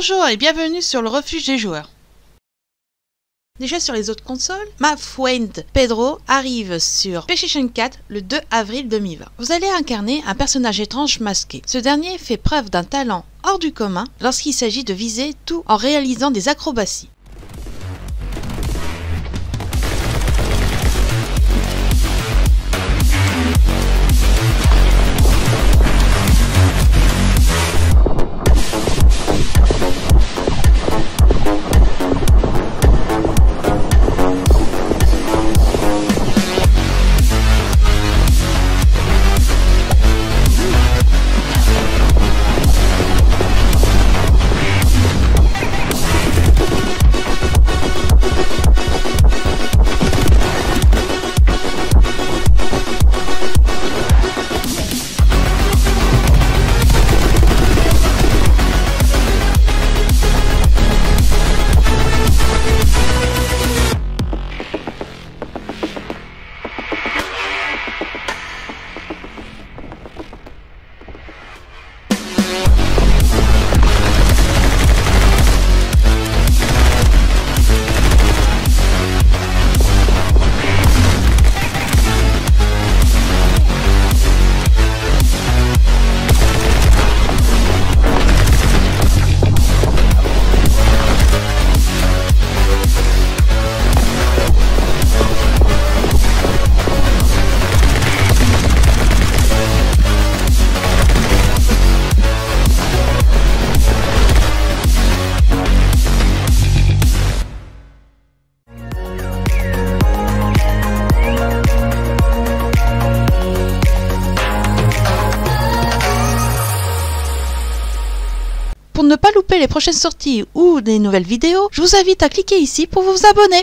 Bonjour et bienvenue sur le refuge des joueurs. Déjà sur les autres consoles, Ma Fuente Pedro arrive sur PlayStation 4 le 2 avril 2020. Vous allez incarner un personnage étrange masqué. Ce dernier fait preuve d'un talent hors du commun lorsqu'il s'agit de viser tout en réalisant des acrobaties. Pour ne pas louper les prochaines sorties ou des nouvelles vidéos, je vous invite à cliquer ici pour vous abonner.